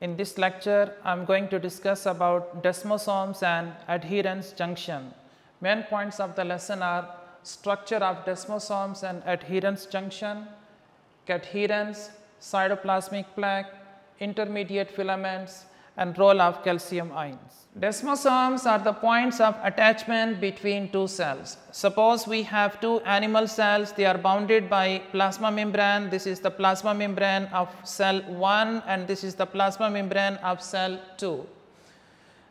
In this lecture, I am going to discuss about desmosomes and adherens junction. Main points of the lesson are structure of desmosomes and adherens junction, cadherins, cytoplasmic plaque, intermediate filaments and role of calcium ions. Desmosomes are the points of attachment between two cells. Suppose we have two animal cells, they are bounded by plasma membrane. This is the plasma membrane of cell 1 and this is the plasma membrane of cell 2.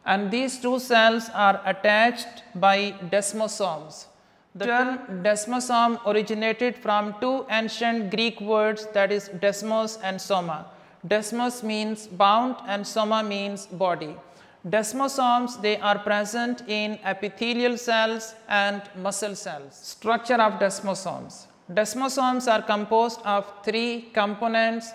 And these two cells are attached by desmosomes. The term desmosome originated from two ancient Greek words that is desmos and soma. Desmos means bound and soma means body. Desmosomes, they are present in epithelial cells and muscle cells. Structure of desmosomes. Desmosomes are composed of three components.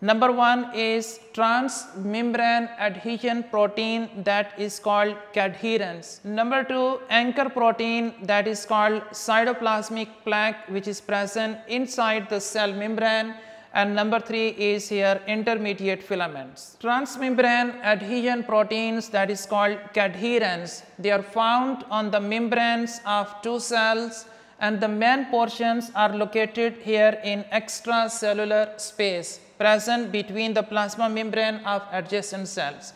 Number one is transmembrane adhesion protein that is called cadherins. Number two, anchor protein that is called cytoplasmic plaque which is present inside the cell membrane and number 3 is here intermediate filaments. Transmembrane adhesion proteins that is called cadherins, they are found on the membranes of two cells and the main portions are located here in extracellular space present between the plasma membrane of adjacent cells.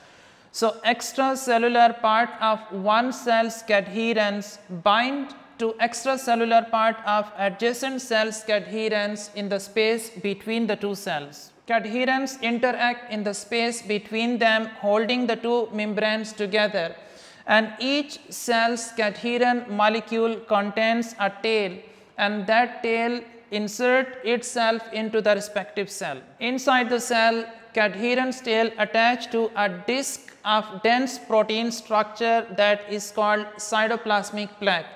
So, extracellular part of one cell's cadherins bind to extracellular part of adjacent cells cadherins in the space between the two cells. Cadherins interact in the space between them holding the two membranes together and each cell's cadherin molecule contains a tail and that tail insert itself into the respective cell. Inside the cell, cadherin tail attached to a disc of dense protein structure that is called cytoplasmic plaque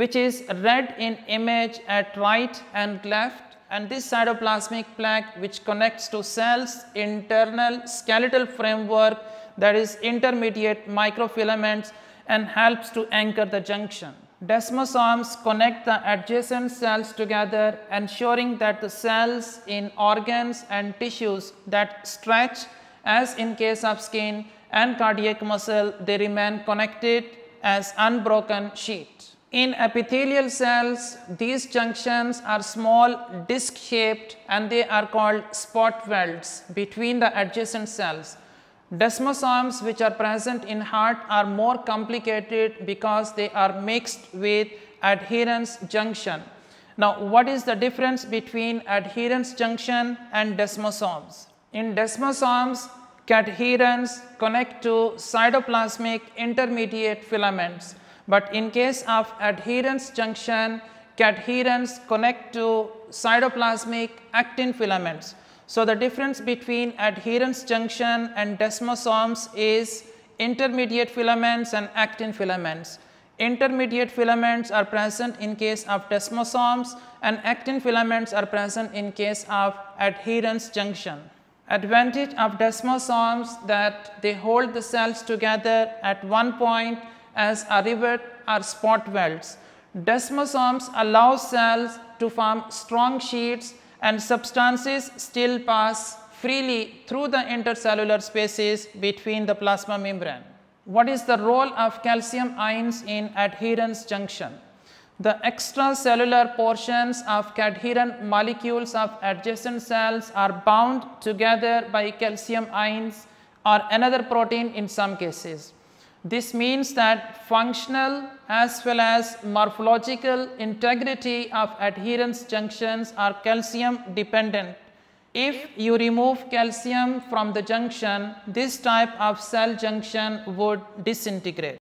which is red in image at right and left and this cytoplasmic plaque which connects to cells internal skeletal framework that is intermediate microfilaments and helps to anchor the junction. Desmosomes connect the adjacent cells together ensuring that the cells in organs and tissues that stretch as in case of skin and cardiac muscle they remain connected as unbroken sheet. In epithelial cells, these junctions are small disc shaped and they are called spot welds between the adjacent cells. Desmosomes which are present in heart are more complicated because they are mixed with adherens junction. Now, what is the difference between adherens junction and desmosomes? In desmosomes, cadherins connect to cytoplasmic intermediate filaments but in case of adherens junction, cadherins connect to cytoplasmic actin filaments. So, the difference between adherens junction and desmosomes is intermediate filaments and actin filaments. Intermediate filaments are present in case of desmosomes and actin filaments are present in case of adherens junction. Advantage of desmosomes that they hold the cells together at one point as a rivet or spot welds. Desmosomes allow cells to form strong sheets and substances still pass freely through the intercellular spaces between the plasma membrane. What is the role of calcium ions in adherens junction? The extracellular portions of cadherin molecules of adjacent cells are bound together by calcium ions or another protein in some cases. This means that functional as well as morphological integrity of adherens junctions are calcium dependent. If you remove calcium from the junction, this type of cell junction would disintegrate.